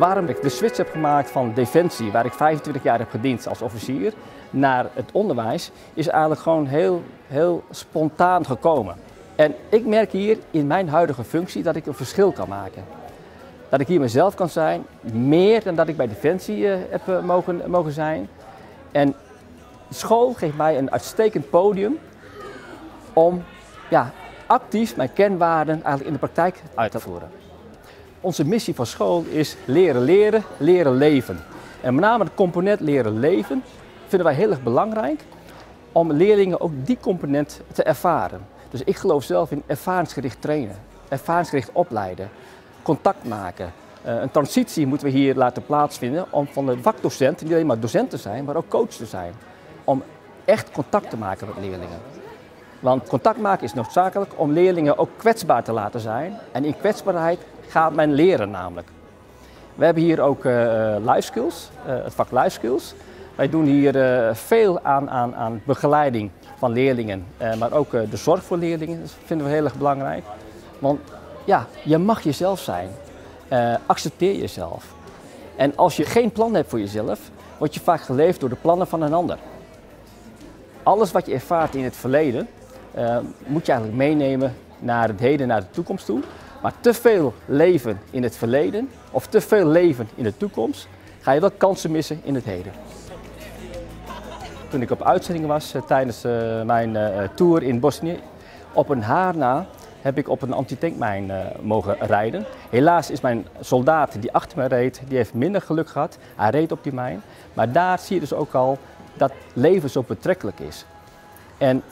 Waarom ik de switch heb gemaakt van defensie, waar ik 25 jaar heb gediend als officier, naar het onderwijs, is eigenlijk gewoon heel, heel spontaan gekomen. En ik merk hier in mijn huidige functie dat ik een verschil kan maken. Dat ik hier mezelf kan zijn, meer dan dat ik bij Defensie uh, heb uh, mogen, mogen zijn. En school geeft mij een uitstekend podium om ja, actief mijn kernwaarden eigenlijk in de praktijk uit te voeren. Onze missie van school is leren leren, leren leven. En met name het component leren leven vinden wij heel erg belangrijk om leerlingen ook die component te ervaren. Dus ik geloof zelf in ervaringsgericht trainen, ervaringsgericht opleiden, contact maken. Uh, een transitie moeten we hier laten plaatsvinden om van de vakdocent niet alleen maar docent te zijn, maar ook coach te zijn. Om echt contact te maken met leerlingen. Want contact maken is noodzakelijk om leerlingen ook kwetsbaar te laten zijn. En in kwetsbaarheid gaat men leren namelijk. We hebben hier ook uh, life skills, uh, het vak life skills. Wij doen hier veel aan, aan, aan begeleiding van leerlingen, maar ook de zorg voor leerlingen. Dat vinden we heel erg belangrijk. Want ja, je mag jezelf zijn. accepteer jezelf. En als je geen plan hebt voor jezelf, word je vaak geleefd door de plannen van een ander. Alles wat je ervaart in het verleden, moet je eigenlijk meenemen naar het heden, naar de toekomst toe. Maar te veel leven in het verleden of te veel leven in de toekomst, ga je wel kansen missen in het heden. Toen ik op uitzending was uh, tijdens uh, mijn uh, tour in Bosnië, op een haar na heb ik op een antitankmijn mogen rijden. Helaas is mijn soldaat die achter me reed, die heeft minder geluk gehad. Hij reed op die mijn. Maar daar zie je dus ook al dat leven zo betrekkelijk is. En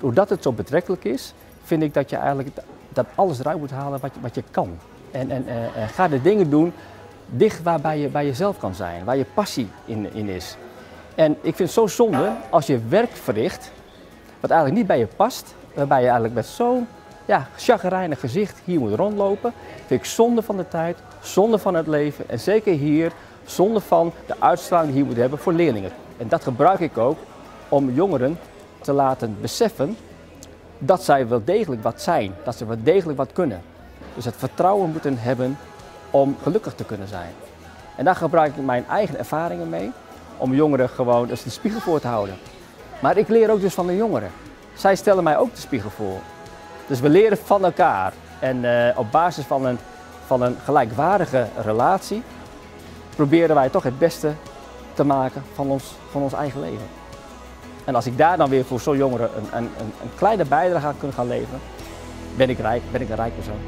doordat het zo betrekkelijk is, vind ik dat je eigenlijk dat alles eruit moet halen wat je, wat je kan. En, en uh, ga de dingen doen dicht waarbij je bij jezelf kan zijn, waar je passie in, in is. En ik vind het zo zonde als je werk verricht wat eigenlijk niet bij je past, waarbij je eigenlijk met zo'n ja, chagrijnig gezicht hier moet rondlopen. Vind ik zonde van de tijd, zonde van het leven en zeker hier zonde van de uitstraling die je moet hebben voor leerlingen. En dat gebruik ik ook om jongeren te laten beseffen dat zij wel degelijk wat zijn, dat ze wel degelijk wat kunnen. Dus het vertrouwen moeten hebben om gelukkig te kunnen zijn. En daar gebruik ik mijn eigen ervaringen mee, om jongeren gewoon eens de spiegel voor te houden. Maar ik leer ook dus van de jongeren. Zij stellen mij ook de spiegel voor. Dus we leren van elkaar. En uh, op basis van een, van een gelijkwaardige relatie proberen wij toch het beste te maken van ons, van ons eigen leven. En als ik daar dan weer voor zo'n jongeren een, een, een kleine bijdrage aan kan gaan leveren, ben ik rijk, ben ik een rijk persoon.